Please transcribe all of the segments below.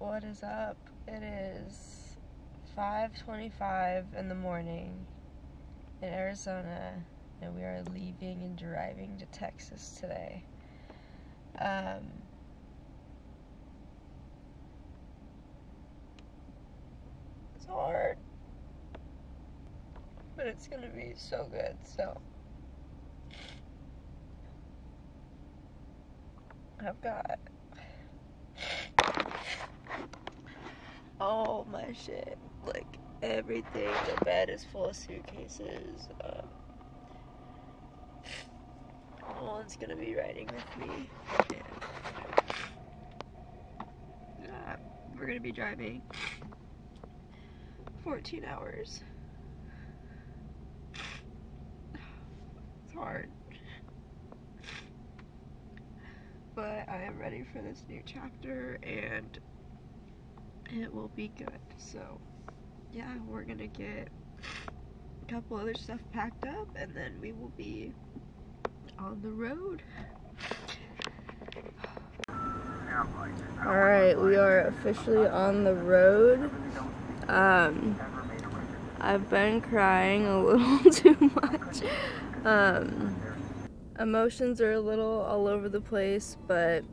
What is up? It is 5:25 in the morning in Arizona, and we are leaving and driving to Texas today. Um, it's hard, but it's gonna be so good. So. I've got all my shit, like everything. The bed is full of suitcases. Um, no one's gonna be riding with me. And, uh, we're gonna be driving 14 hours. It's hard. But I am ready for this new chapter and it will be good. So, yeah, we're gonna get a couple other stuff packed up and then we will be on the road. Alright, we are officially on the road. Um, I've been crying a little too much. Um, emotions are a little all over the place, but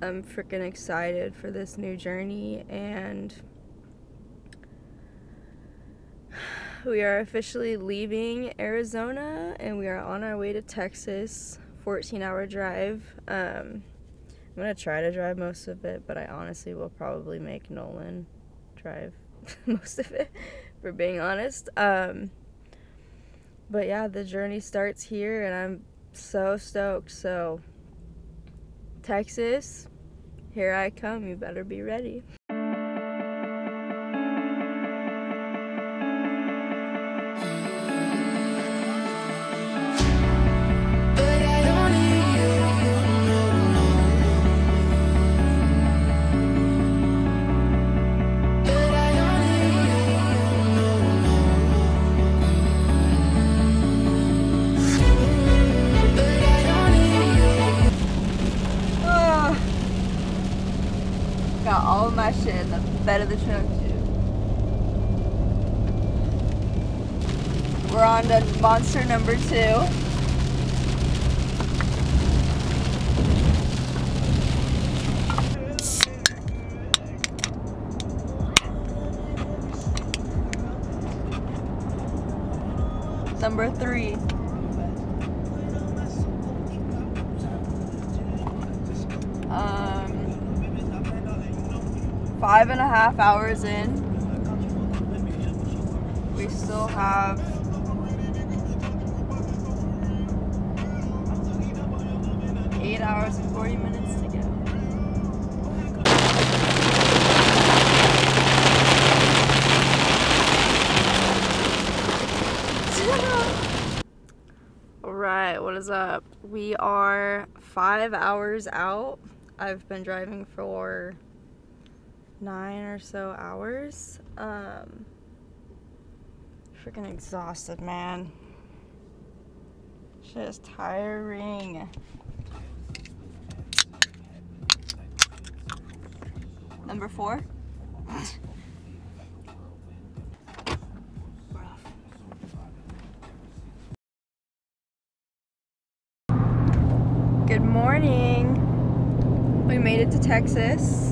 I'm freaking excited for this new journey and we are officially leaving Arizona and we are on our way to Texas 14 hour drive. Um, I'm gonna try to drive most of it but I honestly will probably make Nolan drive most of it for being honest. Um, but yeah the journey starts here and I'm so stoked so Texas here I come you better be ready my shit in the bed of the truck too. We're on to monster number two. Number three. Five and a half hours in. We still have eight hours and 40 minutes to go. Alright, what is up? We are five hours out. I've been driving for nine or so hours. Um, freaking exhausted, man. Just tiring. Number four. Good morning. We made it to Texas.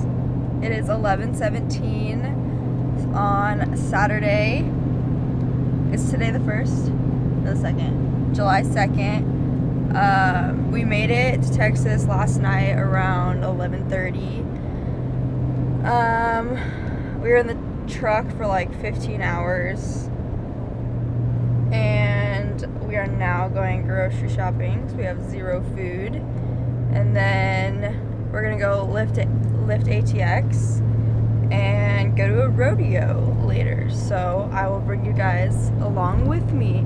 It is 11:17 on Saturday. Is today the first? Or the second? July 2nd. Um, we made it to Texas last night around 11:30. Um, we were in the truck for like 15 hours, and we are now going grocery shopping because we have zero food, and then we're gonna go lift it, lift ATX and go to a rodeo later. So I will bring you guys along with me,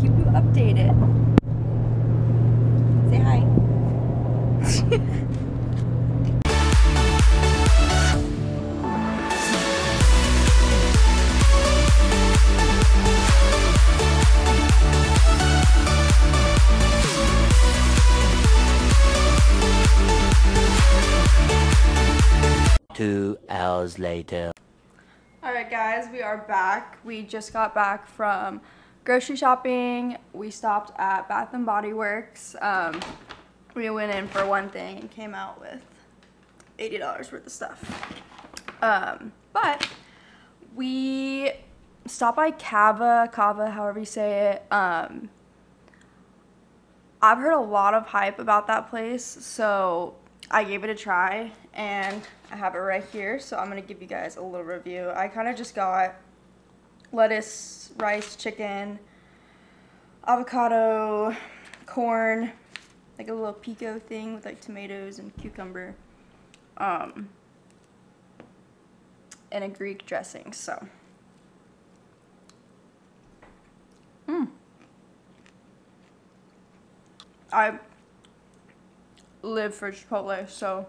keep you updated. Two hours later. Alright guys, we are back. We just got back from grocery shopping. We stopped at Bath and Body Works. Um, we went in for one thing and came out with $80 worth of stuff. Um, but we stopped by Cava, Cava, however you say it. Um, I've heard a lot of hype about that place, so I gave it a try and I have it right here. So I'm gonna give you guys a little review. I kind of just got lettuce, rice, chicken, avocado, corn, like a little pico thing with like tomatoes and cucumber, um, and a Greek dressing. So, mm. I live for Chipotle, so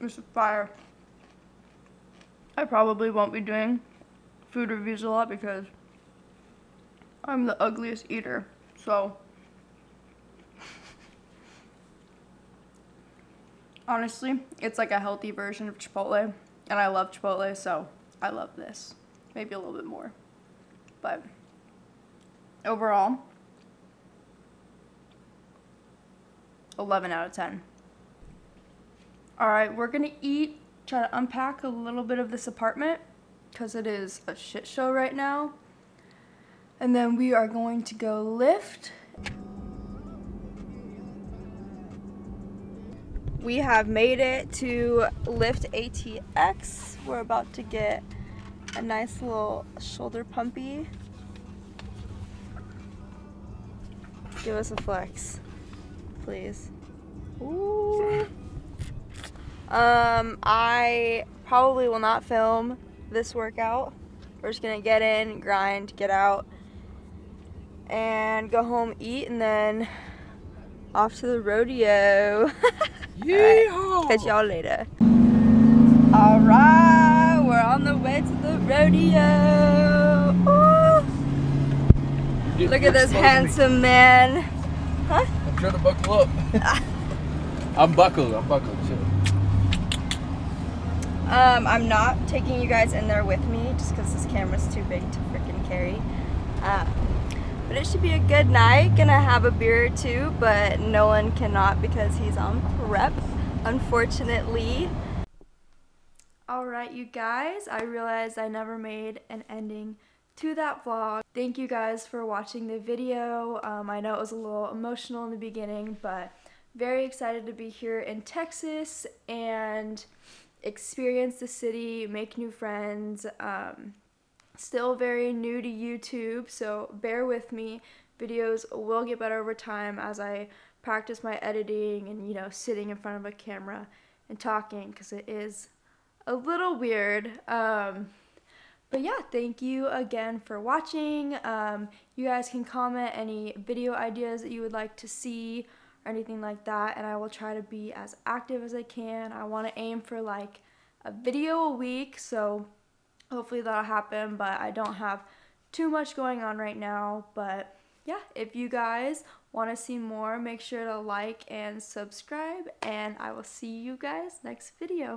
it's a fire. I probably won't be doing food reviews a lot because I'm the ugliest eater, so honestly, it's like a healthy version of Chipotle, and I love Chipotle, so I love this. Maybe a little bit more. But overall, 11 out of 10. All right, we're gonna eat, try to unpack a little bit of this apartment because it is a shit show right now. And then we are going to go lift. We have made it to Lift ATX. We're about to get a nice little shoulder pumpy. Give us a flex please. Ooh. Um, I probably will not film this workout. We're just gonna get in, grind, get out, and go home, eat, and then off to the rodeo. Yeehaw! right, catch y'all later. All right, we're on the way to the rodeo. Look at this handsome man. Huh? I'm trying to buckle up. I'm buckled. I'm buckled. Chill. Um, I'm not taking you guys in there with me just because this camera's too big to freaking carry. Um, but it should be a good night. Gonna have a beer or two, but Nolan cannot because he's on prep, unfortunately. Alright, you guys, I realized I never made an ending to that vlog. Thank you guys for watching the video. Um, I know it was a little emotional in the beginning, but very excited to be here in Texas and experience the city, make new friends. Um, still very new to YouTube, so bear with me. Videos will get better over time as I practice my editing and, you know, sitting in front of a camera and talking because it is a little weird. Um, but yeah, thank you again for watching. Um, you guys can comment any video ideas that you would like to see or anything like that, and I will try to be as active as I can. I want to aim for like a video a week, so hopefully that'll happen, but I don't have too much going on right now. But yeah, if you guys want to see more, make sure to like and subscribe, and I will see you guys next video.